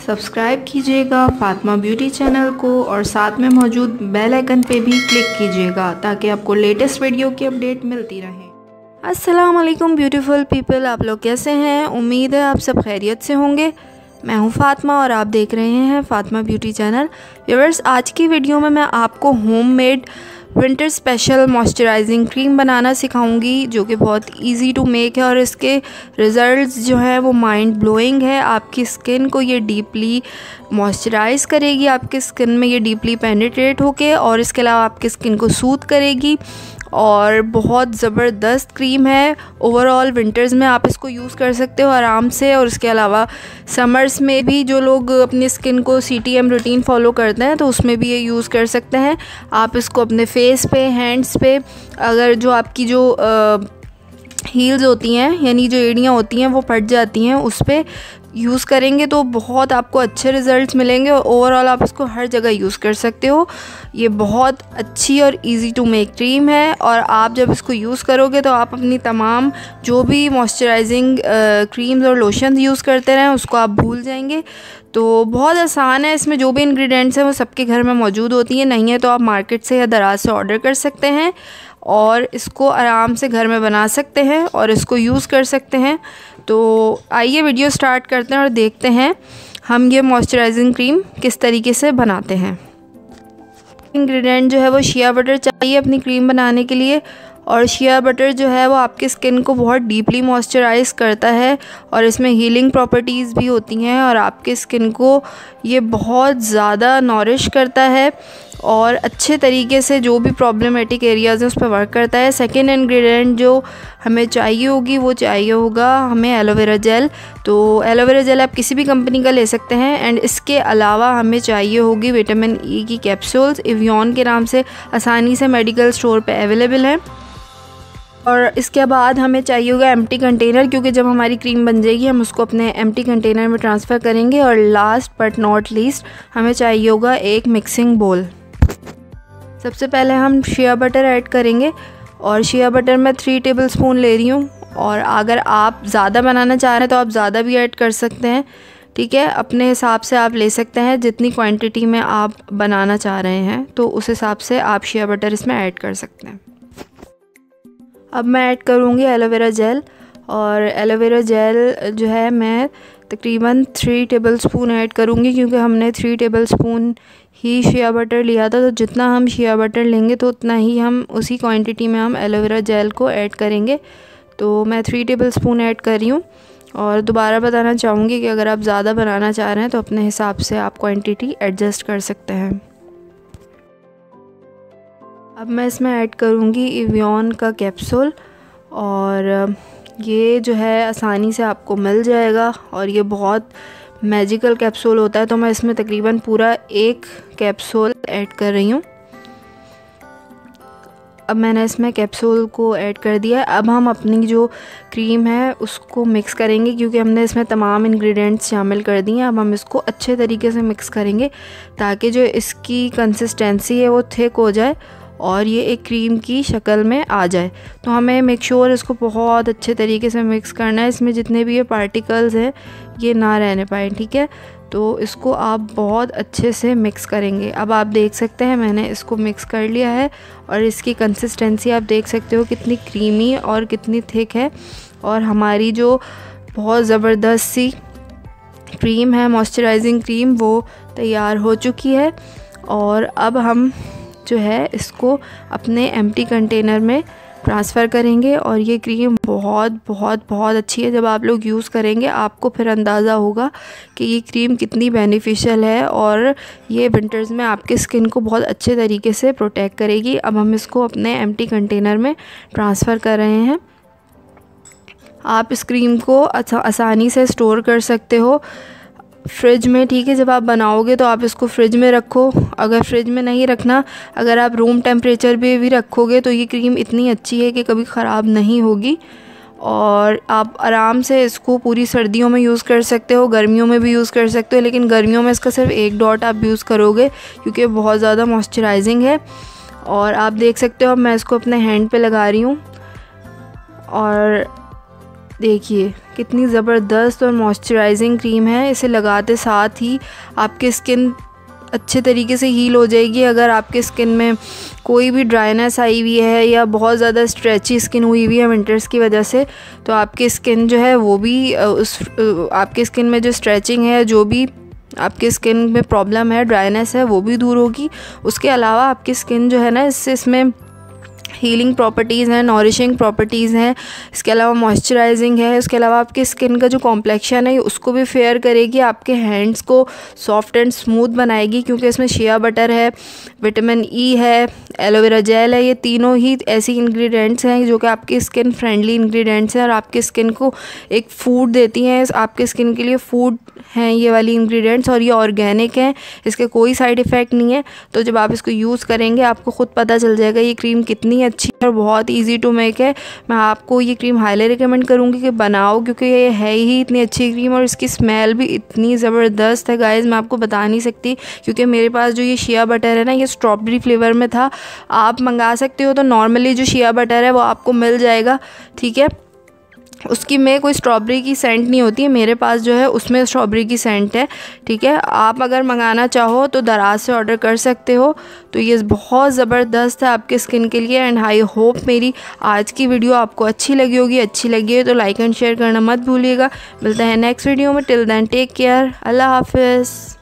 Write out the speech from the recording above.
Subscribe कीजिएगा Fatima beauty channel को और साथ में मौजूद बेल आइकन पे भी क्लिक कीजिएगा ताकि आपको लेटेस्ट वीडियो की अपडेट मिलती रहे। अस्सलाम वालेकुम ब्यूटीफुल पीपल, आप लोग कैसे हैं? उम्मीद है आप सब खैरियत से होंगे। मैं हूँ फातिमा और आप देख रहे हैं फातिमा ब्यूटी चैनल। व्यूवर्स आज की वीडियो में मैं आपको homemade winter special moisturising cream बनाना सिखाऊँगी, जो कि बहुत इजी टू मेक है और इसके रिज़ल्ट्स जो हैं वो माइंड ब्लोइंग है। आपकी स्किन को ये डीपली मॉइस्चराइज़ करेगी, आपकी स्किन में ये डीपली पेनिट्रेट होके और इसके अलावा आपकी स्किन को सूथ करेगी। और बहुत ज़बरदस्त क्रीम है। ओवरऑल विंटर्स में आप इसको यूज़ कर सकते हो आराम से और इसके अलावा समर्स में भी जो लोग अपनी स्किन को C T M routine follow करते हैं तो उसमें भी ये यूज़ कर सकते हैं। आप इसको अपने फेस पे हैंड्स पे अगर जो आपकी जो आ, हील्स होती हैं यानी जो एड़ियाँ होती हैं वो फट जाती हैं उस पर यूज़ करेंगे तो बहुत आपको अच्छे रिज़ल्ट्स मिलेंगे और ओवरऑल आप इसको हर जगह यूज़ कर सकते हो। ये बहुत अच्छी और इजी टू मेक क्रीम है और आप जब इसको यूज़ करोगे तो आप अपनी तमाम जो भी मॉइस्चराइजिंग क्रीम्स और लोशन यूज़ करते रहें, उसको आप भूल जाएँगे। तो बहुत आसान है, इसमें जो भी इंग्रेडिएंट्स हैं वो सबके घर में मौजूद होती हैं। नहीं है तो आप मार्केट से या दराज से ऑर्डर कर सकते हैं। और इसको आराम से घर में बना सकते हैं और इसको यूज़ कर सकते हैं। तो आइए वीडियो स्टार्ट करते हैं और देखते हैं हम ये मॉइस्चराइजिंग क्रीम किस तरीके से बनाते हैं। इंग्रेडिएंट जो है वो शिया बटर चाहिए अपनी क्रीम बनाने के लिए। और शिया बटर जो है वो आपकी स्किन को बहुत डीपली मॉइस्चराइज़ करता है और इसमें हीलिंग प्रॉपर्टीज़ भी होती हैं और आपके स्किन को ये बहुत ज़्यादा नॉरिश करता है और अच्छे तरीके से जो भी प्रॉब्लमेटिक एरियाज़ हैं उस पर वर्क करता है। सेकेंड इंग्रेडिएंट जो हमें चाहिए होगी वो चाहिए होगा हमें एलोवेरा जेल तो एलोवेरा जेल आप किसी भी कंपनी का ले सकते हैं एंड इसके अलावा हमें चाहिए होगी विटामिन ई e की कैप्सूल्स इवियन के नाम से आसानी से मेडिकल स्टोर पर अवेलेबल हैं। और इसके बाद हमें चाहिए होगा एम्प्टी कंटेनर क्योंकि जब हमारी क्रीम बन जाएगी, हम उसको अपने एम्प्टी कंटेनर में ट्रांसफ़र करेंगे। और लास्ट बट नॉट लीस्ट हमें चाहिए होगा एक मिक्सिंग बोल सबसे पहले हम शिया बटर ऐड करेंगे। और शिया बटर मैं थ्री टेबल स्पून ले रही हूँ। और अगर आप ज़्यादा बनाना चाह रहे हैं तो आप ज़्यादा भी ऐड कर सकते हैं। ठीक है? अपने हिसाब से आप ले सकते हैं, जितनी क्वांटिटी में आप बनाना चाह रहे हैं तो उस हिसाब से आप शिया बटर इसमें ऐड कर सकते हैं। अब मैं ऐड करूँगी एलोवेरा जेल और एलोवेरा जेल जो है मैं तकरीबन थ्री टेबल स्पून ऐड करूँगी क्योंकि हमने थ्री टेबल स्पून ही शिया बटर लिया था तो जितना हम शिया बटर लेंगे तो उतना ही हम उसी क्वांटिटी में हम एलोवेरा जेल को ऐड करेंगे। तो मैं थ्री टेबल स्पून ऐड कर रही हूँ और दोबारा बताना चाहूँगी कि अगर आप ज़्यादा बनाना चाह रहे हैं तो अपने हिसाब से आप क्वांटिटी एडजस्ट कर सकते हैं। अब मैं इसमें ऐड करूँगी इवियन का कैप्सूल और ये जो है आसानी से आपको मिल जाएगा और ये बहुत मैजिकल कैप्सूल होता है तो मैं इसमें तकरीबन पूरा एक कैप्सूल ऐड कर रही हूँ। अब मैंने इसमें कैप्सूल को ऐड कर दिया अब हम अपनी जो क्रीम है उसको मिक्स करेंगे, क्योंकि हमने इसमें तमाम इंग्रेडिएंट्स शामिल कर दिए हैं। अब हम इसको अच्छे तरीके से मिक्स करेंगे, ताकि जो इसकी कंसिस्टेंसी है वो थिक हो जाए और ये एक क्रीम की शक्ल में आ जाए। तो हमें मेक श्योर sure इसको बहुत अच्छे तरीके से मिक्स करना है। इसमें जितने भी ये पार्टिकल्स हैं, ये ना रहने पाए, ठीक है? तो इसको आप बहुत अच्छे से मिक्स करेंगे। अब आप देख सकते हैं, मैंने इसको मिक्स कर लिया है और इसकी कंसिस्टेंसी आप देख सकते हो कितनी क्रीमी और कितनी थिक है। और हमारी जो बहुत ज़बरदस्त सी क्रीम है मॉइस्चराइजिंग क्रीम वो तैयार हो चुकी है। और अब हम जो है, इसको अपने एम्प्टी कंटेनर में ट्रांसफ़र करेंगे और ये क्रीम बहुत बहुत बहुत अच्छी है। जब आप लोग यूज़ करेंगे, आपको फिर अंदाज़ा होगा कि ये क्रीम कितनी बेनिफिशियल है और ये विंटर्स में आपके स्किन को बहुत अच्छे तरीके से प्रोटेक्ट करेगी। अब हम इसको अपने एम्प्टी कंटेनर में ट्रांसफ़र कर रहे हैं। आप इस क्रीम को आसानी से स्टोर कर सकते हो। फ्रिज में, ठीक है, जब आप बनाओगे तो आप इसको फ्रिज में रखो। अगर फ्रिज में नहीं रखना, अगर आप रूम टेम्परेचर पे भी रखोगे तो ये क्रीम इतनी अच्छी है कि कभी ख़राब नहीं होगी। और आप आराम से इसको पूरी सर्दियों में यूज़ कर सकते हो, गर्मियों में भी यूज़ कर सकते हो, लेकिन गर्मियों में इसका सिर्फ़ एक डॉट आप यूज़ करोगे, क्योंकि बहुत ज़्यादा मॉइस्चराइजिंग है। और आप देख सकते हो मैं इसको अपने हैंड पे लगा रही हूँ। और देखिए, कितनी ज़बरदस्त और मॉइस्चराइजिंग क्रीम है। इसे लगाते साथ ही आपकी स्किन अच्छे तरीके से हील हो जाएगी। अगर आपके स्किन में कोई भी ड्राइनेस आई हुई है या बहुत ज़्यादा स्ट्रेची स्किन हुई हुई है विंटर्स की वजह से तो आपकी स्किन जो है वो भी उस आपके स्किन में जो स्ट्रेचिंग है, जो भी आपके स्किन में प्रॉब्लम है ड्राइनेस है, वो भी दूर होगी। उसके अलावा आपकी स्किन जो है ना, इससे इसमें हीलिंग प्रॉपर्टीज़ हैं नॉरिशिंग प्रॉपर्टीज़ हैं, इसके अलावा मॉइस्चराइजिंग है, इसके अलावा आपके स्किन का जो कॉम्प्लेक्शन है उसको भी फेयर करेगी, आपके हैंड्स को सॉफ्ट एंड स्मूथ बनाएगी, क्योंकि इसमें शिया बटर है विटामिन ई e है एलोवेरा जेल है, ये तीनों ही ऐसी इंग्रेडिएंट्स हैं जो कि आपकी स्किन फ्रेंडली इंग्रेडिएंट्स हैं और आपकी स्किन को एक फ़ूड देती हैं। आपके स्किन के लिए फ़ूड हैं ये वाली इंग्रेडिएंट्स और ये ऑर्गेनिक हैं, इसके कोई साइड इफ़ेक्ट नहीं है। तो जब आप इसको यूज़ करेंगे, आपको ख़ुद पता चल जाएगा ये क्रीम कितनी अच्छी और बहुत इजी टू मेक है। मैं आपको ये क्रीम हाईली रिकमेंड करूँगी कि बनाओ, क्योंकि ये है ही इतनी अच्छी क्रीम और इसकी स्मेल भी इतनी ज़बरदस्त है। गाइज़ मैं आपको बता नहीं सकती, क्योंकि मेरे पास जो ये शिया बटर है ना, ये स्ट्रॉबेरी फ्लेवर में था। आप मंगा सकते हो तो नॉर्मली जो शिया बटर है वो आपको मिल जाएगा, ठीक है? उसकी में कोई स्ट्रॉबेरी की सेंट नहीं होती है मेरे पास जो है उसमें स्ट्रॉबेरी की सेंट है, ठीक है? आप अगर मंगाना चाहो तो दराज से ऑर्डर कर सकते हो। तो ये बहुत ज़बरदस्त है आपके स्किन के लिए एंड आई होप मेरी आज की वीडियो आपको अच्छी लगी होगी। अच्छी लगी है तो लाइक एंड शेयर करना मत भूलिएगा। मिलते हैं नेक्स्ट वीडियो में। टिल दैन टेक केयर अल्लाह हाफिज़।